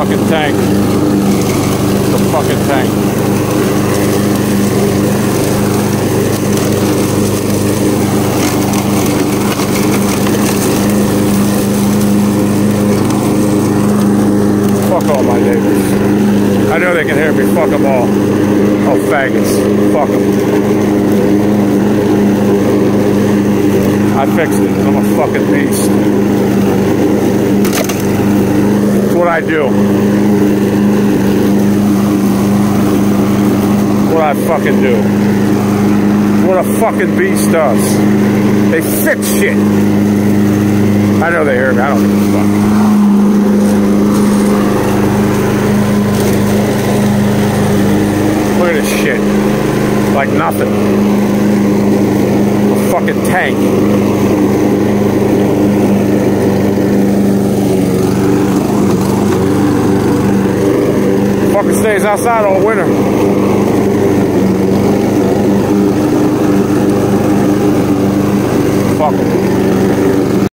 fucking tank. The fucking tank. Fuck all my neighbors. I know they can hear me. Fuck them all. Oh, faggots. Fuck them. I fixed it. I'm a fucking beast. I do. What I fucking do. What a fucking beast does. They fix shit. I know they hear me. I don't give a fuck. Look at this shit. Like nothing. A fucking tank. stays outside all winter. fuck